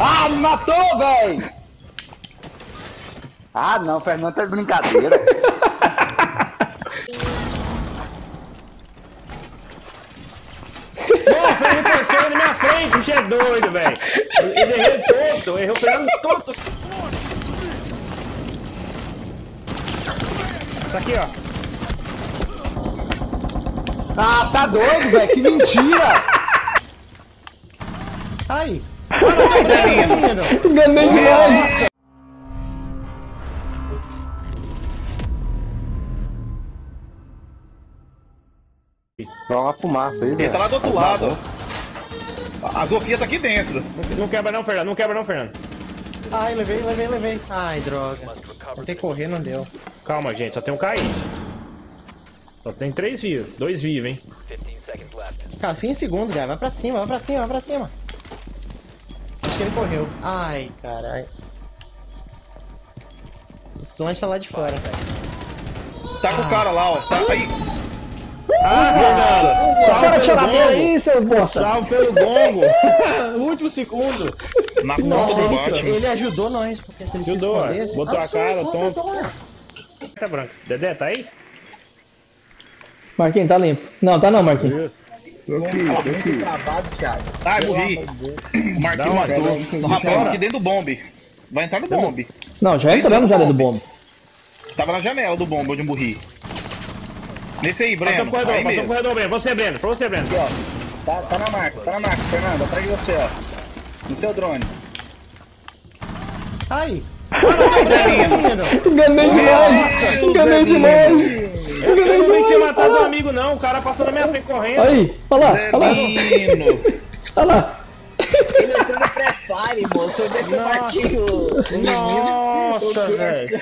Ah, me matou, véi! Ah, não, Fernando tá de brincadeira. Nossa, ele passou na minha frente, bicho é doido, velho. Ele errou todo, errou o Fernando todo. Tá aqui, ó. Ah, tá doido, velho, que mentira! Ai! Enganei demais. Joga uma fumaça aí, Ele tá lá do outro lado. A Zofia tá aqui dentro. Não quebra não, Fernando. Não quebra não, Fernando. Ai, levei, levei, levei. Ai, droga. Tentei correr, não deu. Calma, gente. Só tem um caído. Só tem três vivos. Dois vivos, hein. Cara, 5 segundos, cara. Vai pra cima, vai pra cima, vai pra cima. Que ele correu. Ai, caralho. O Slant tá lá de fora, cara. Tá com o cara lá, ó. Tá aí. Ah! Para Salve pelo gongo! aí, seu bosta. Salve pelo gongo! último segundo! Na Nossa, do ele, Batman. ele ajudou nós, porque se ele se Ajudou, escondesse... botou a cara, botou. Tá branco. Dedé, tá aí? Marquinhos, tá limpo. Não, tá não, Marquinhos. Travado, Thiago. Ai, morri. O Marquinhos matou. O Rafael aqui dentro do bombe. Vai entrar no bombe. Não, já entramos já dentro do bombe. Tava na janela do bombe onde eu morri. Nesse aí, Passou Breno. pro corredor, passou pro corredor, Breno. Você, Breno. Pra você, Breno. Aqui, ó. Tá, tá na marca, tá na marca, Fernando, atrás de você, ó. No seu drone. Ai! Enganei demais. Enganei demais. Eu, eu não tinha matado um amigo, não. O cara passou na minha frente correndo. Aí, olha lá, olha lá. Menino. Olha lá. Ele entrou no pré-fire, moço. Eu bati o... Nossa, velho.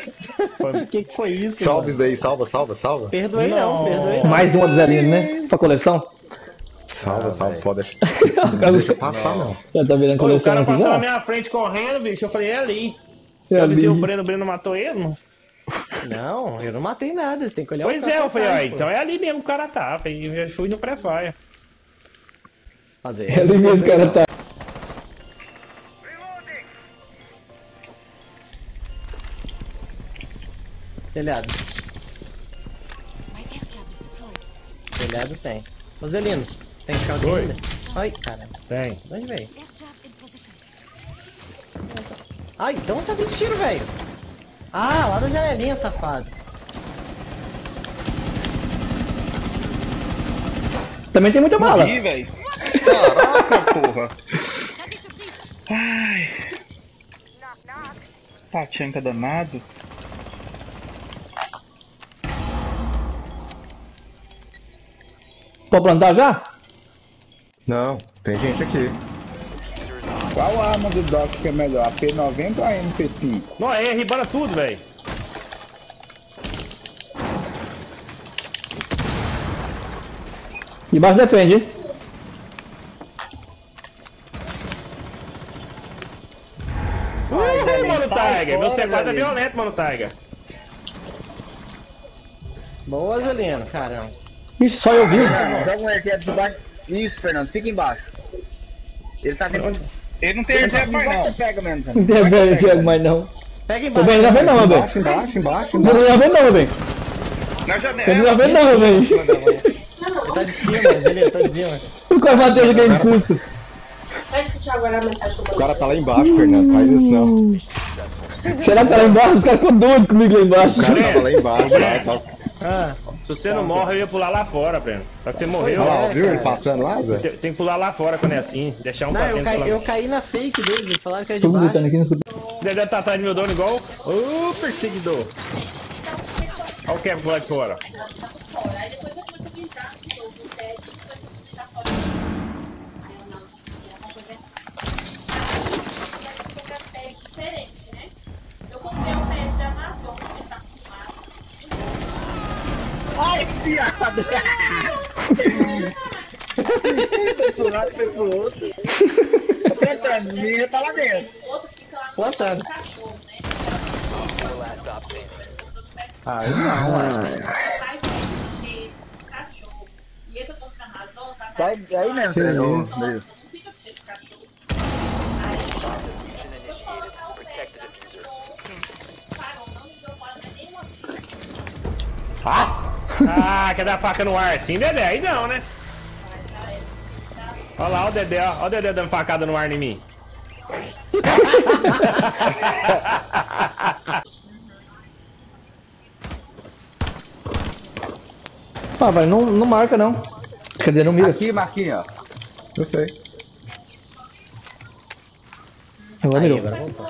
O que que foi isso, Salva mano? isso aí, salva, salva, salva. Perdoei não, perdoei não. Mais uma do Zelino, né? Pra coleção. Salva, salva, pode deixar. O cara- Deixa passar, não. Já tá virando Pô, o coleção cara passou na minha frente correndo, bicho. Eu falei, é ali. É Eu avisei ali. o Breno, o Breno matou ele, não? Não, eu não matei nada, você tem que olhar Pois o é, eu falei, ah, então é ali mesmo que o cara tá. Eu fui no pré-fire. Fazer É ali mesmo, cara, tá. Telhado. Telhado tem. Ô Zelino, tem chão Oi. ainda? Ai, caramba. Tem. De onde veio? Ai, então tá vindo tiro, velho. Ah, lá da janelinha, safado. Também tem muita bala. Morri, velho. Caraca, porra. Ai. Tachanca danado. Pode plantar já? Não, tem gente aqui. Qual a arma do Doc que é melhor? A P90 ou a MP5? Não, é, ribana tudo, velho. Debaixo defende, hein? Uhul, mano, Tiger. Meu fora, C4 é violento, mano, Tiger. Boa, Zelino, caramba. Ixi, só eu vi. Joga um RTF debaixo. Isso, Fernando, fica embaixo. Ele tá vindo. Ele não tem reserva mais não. pega mesmo, Não tem Thiago, mais não. Pega embaixo. bem, não vem não, meu bem. Embaixo, embaixo, embaixo, Não embaixo. vem não, meu bem. Na janela. Ele não vem não, meu bem. Ele tá de cima, Zelino, tá de cima. O cara bateu aqui de susto. O cara tá lá embaixo, Fernando. Faz isso não. Será que tá lá embaixo? Os caras ficam doidos comigo lá embaixo. O cara tava lá embaixo, lá, tá. Ah, Se você não morre, eu ia pular lá fora, Breno. Só que você morreu. Olha lá, É, viu ele passando lá, Zé? Tem tem que pular lá fora quando é assim. Deixar um não, eu pela- eu caí na fake eles falaram que era de gritando baixo. aqui no. Dedé tá atrás do meu dono igual. Ô, perseguidor. Olha o Kevin lado de fora. Ai, piada! foi pro lado, foi pro outro. Tentando, menina tá lá dentro. Plantando. Aí não, acho. Aí, aí mesmo, Deus. Deus. Ah! Ah, quer dar faca no ar assim, Dedé? Aí não, né? Olha lá, o Dedé, ó. O Dedé dando facada no ar em mim. Ah, vai, não, não marca não. Quer dizer, não mira. Aqui, Marquinhos, ó. Eu sei. Agora mirou. agora voltou.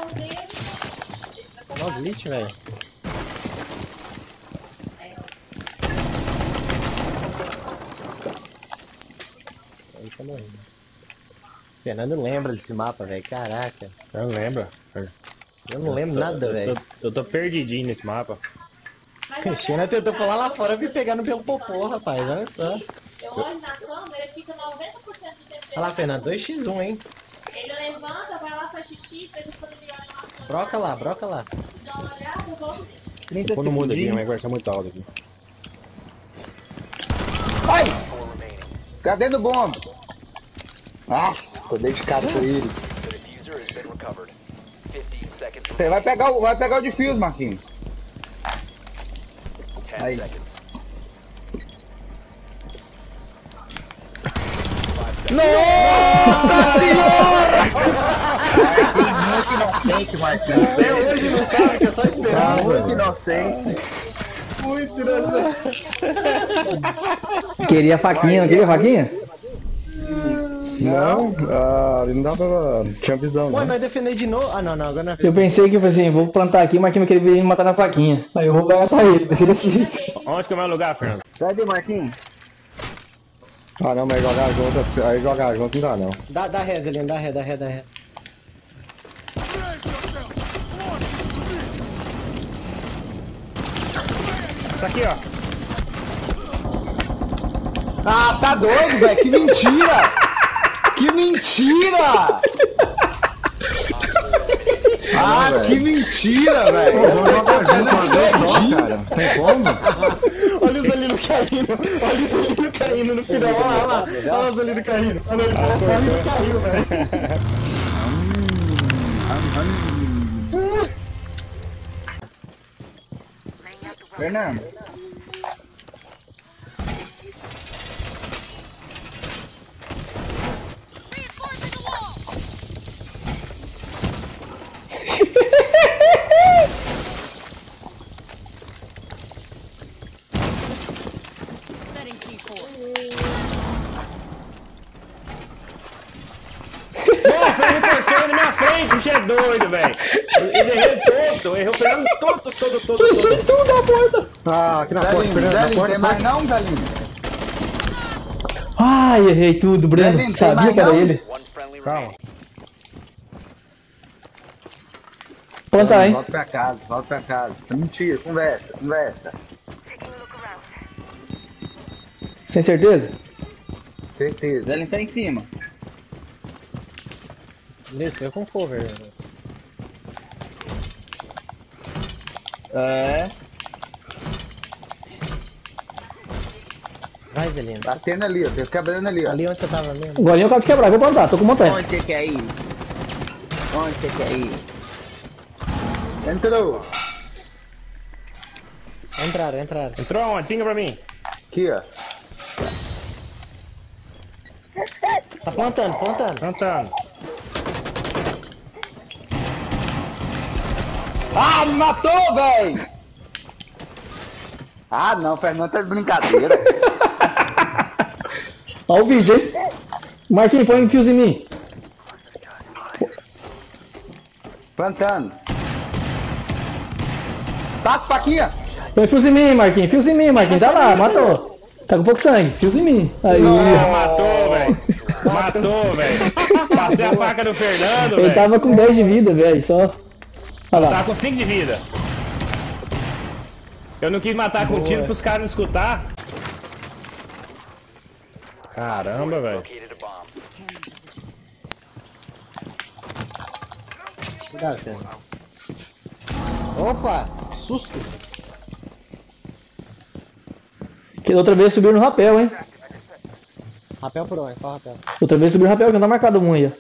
Ó, glitch, velho. Morrendo. Fernando lembra desse mapa, velho. Caraca. Eu não lembro. Eu não lembro nada, Eu velho. tô, eu tô perdidinho nesse mapa. Xena tentou pular lá fora e me pegar no pelo popô, rapaz. Olha só. Eu olho na câmera e fica 90% do tempo Olha lá, Fernando. 2x1, hein? Ele levanta, vai lá, faz xixi, fez o Broca lá, broca lá. dá uma olhada, volta. 30 Quando muda aqui, mas agora tá muito alto aqui. Ai! Cadê do bomba? Ah, tô dedicado com ele. Você vai pegar o, vai pegar o defuse, Marquinhos. Aí. Inocente, Marquinhos. Até hoje não sabe que é só esperar. Muito inocente. Muito engraçado. Queria faquinha, não queria faquinha? Não, ah, não dá pra. Tinha visão, Ué, né? nós defender de novo. Ah, não, não, agora não é Eu pensei que, assim, vou plantar aqui, mas que querer vir me matar na faquinha. Aí eu vou pegar pra ele, pensei desse jeito. Onde que é o meu lugar, Fernando? Cadê, Marquinhos? Ah, não, mas jogar junto, aí jogar junto não dá, não. Dá, dá ré, Zelinho, dá ré, dá ré, dá ré. Tá aqui, ó. Ah, tá doido, velho? Que mentira! Que mentira! Ah, que mentira, velho! cara. Tem como? Olha o Zolino caindo, olha o Zolino caindo no final, olha lá, olha o Zolino caindo, olha ele, o Zolino caiu, velho. Fernando. Nossa, na minha frente, bicho é doido, velho. Ele errou todo, errou o Fernando todo, todo, todo, todo. tudo na porta. Ah, aqui na porta, Zelinho, Fernando, na porta. tem mais não, Zelinho? Ai, errei tudo, Breno. Sabia que era não? ele. Calma. Planta, hein? Volta pra casa, volta pra casa. Mentira, conversa, conversa. Sem certeza? Certeza. Zelinho tá em cima. Desceu com cover. É. Vai, Zelinho. Tá tendo ali, ó. Tem quebrando ali, ó. Ali onde você tava mesmo. Agora eu de quebrar, vou plantar, tô com montanha. Onde você quer ir? Onde você quer ir? Entrou. Entraram, entraram. Entrou onde? Pinga pra mim. Aqui, ó. Tá plantando, plantando. Cantando. Ah, me matou, véi! Ah, não, Fernando tá de brincadeira. Olha o vídeo, hein? Marquinhos, põe um fiozinho em mim. Plantando. Tá, faquinha. Põe fiozinho em mim, Marquinhos. Fiozinho em mim, Marquinhos. Tá lá, matou. Tá com pouco sangue. Fiozinho em mim. Aí. Ah, matou, velho. Matou, velho. Passei a faca no Fernando, Ele velho. tava com 10 de vida, velho. Só. Olha Tava lá. com 5 de vida. Eu não quis matar com tiro pros caras não escutar. Caramba, velho. Opa, que susto. Que outra vez subiu no rapel, hein? Rapel por onde? Qual rapel? Outra vez subiu no rapel, que não tá marcado um aí, ó.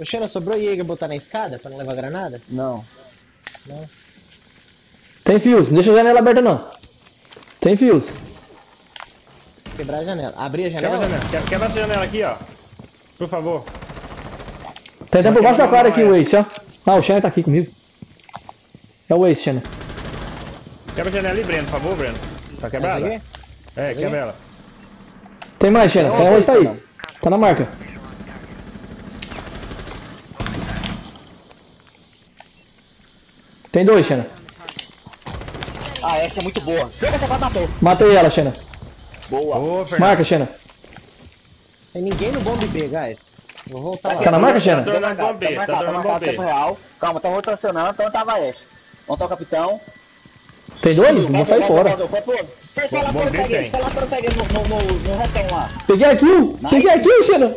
Ô, Xena, sobrou Jäger botar na escada pra não levar granada? Não. Tem fios, não deixa a janela aberta não. Tem fios. Quebrar a janela. Abrir a Quebra a janela? janela. Que- Quebra essa janela aqui, ó. Por favor. Tem até por baixo da cara aqui o. Waze, ó. Ah, o Shannon tá aqui comigo. É o Waze, Shannon. Quebra a janela ali, Breno, por favor, Breno. Tá quebrada? Essa aqui? É, quebra ela. Tem mais, Shannon. Tem Waze tá aí. Tá na marca. Tem dois, Shannon. Ah, essa é muito boa. Joga essa quase matou. Matei ela, Shannon. Boa. Fernando. Marca, Shannon. Tem ninguém no bombe B, guys. Vou voltar lá. Tá na marca, Shannon? Tá B, tá marcado, tá marcado, B. tempo real. Calma, tá rotacionando, então tava este. Vamos o capitão. Tem dois? Vou sair fora. Foi lá peguei, tem. foi lá peguei no, no, no, no retão lá. Peguei a kill. Peguei a kill, Shannon.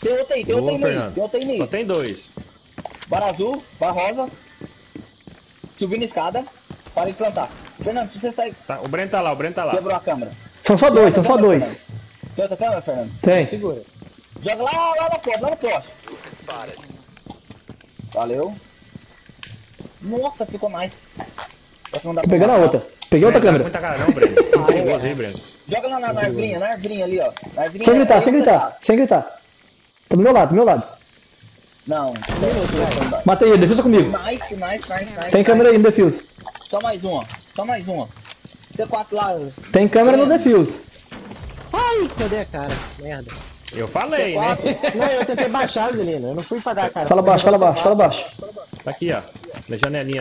Tem outro aí, tem outro aí, meio, tem outro aí, Só meio. tem dois. Bar azul, bar rosa. Subindo escada. Para de plantar. Fernando, se você sair, Tá, o Breno tá lá, o Breno tá lá. quebrou a câmera. São só dois, são só dois. Tem outra câmera, Fernando? Tem. Segura. Joga lá, lá na porta, lá no poste. Valeu. Nossa, ficou mais. Só que não dá Tô pegando a outra. Peguei outra Breno, câmera. Não tá muita cara não, Breno. Tá perigoso aí, Breno. Joga lá na, na arvrinha, na arvrinha ali, ó. Na arvrinha, Sem gritar, aí sem gritar, tá. sem gritar. Tá do meu lado, do meu lado. Não. Matei ele, defusa comigo. Nice, nice, nice, nice. Tem câmera aí no defuse. Só mais uma, só mais uma. T4 lá. Tem câmera no defuse. Ai, cadê a cara? Merda. Eu falei, né? Não, eu tentei baixar, Zelino. Eu não fui pra dar a cara. Fala baixo, fala baixo, fala baixo. Tá aqui, ó. Na janelinha.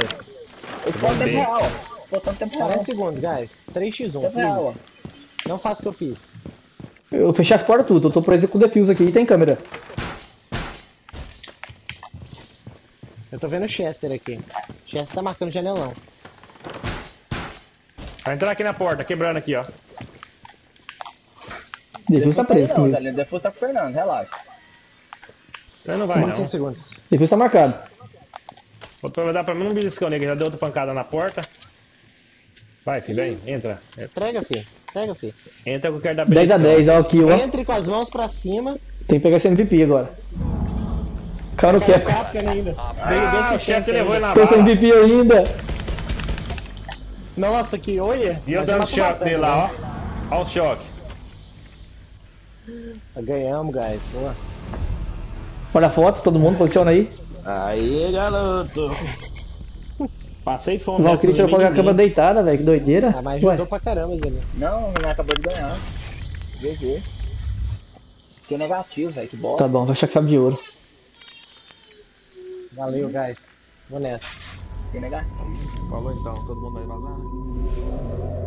Tempo real, ó. Botando tempo real. 40 segundos, guys. 3x1, Tempo real. Não faça o que eu fiz. Eu fechei as portas tudo, eu tô preso com o defuse aqui e tem câmera. Eu tô vendo o Chester aqui. O Chester tá marcando janelão. Vai entrar aqui na porta, quebrando aqui, ó. Defuse tá preso Não, comigo. Default tá com o Fernando, relaxa. Você não vai, não. 5 segundos. Defuse tá marcado. Vai dar pra mim um beliscão nele, já deu outra pancada na porta. Vai, filho, vem, entra. Entrega, filho. Entrega, filho. Entra que eu quero dar 10 a beliscão. 10, ó, aqui, ó. Entre com as mãos pra cima. Tem que pegar esse MVP agora. Caiu no cap. Ainda. Ah, bem o chefe levou ele na Tô com bala. MVP ainda. Nossa, que olha. E eu dando matou choque nele lá, né? ó. Ó o choque. Ganhamos, guys. Boa. Olha a foto, todo mundo posiciona aí. Aí, garoto. Passei fome. O Valkyrie tirou a cama deitada, velho, que doideira. Ah, mas ajudou pra caramba, Zelino. Não, o Renan acabou de ganhar. GG. Que negativo, velho, que bosta. Tá bom, vai achar que chave de ouro. Valeu, guys. Vou nessa. Que negativo. Falou então, todo mundo vai vazar, né?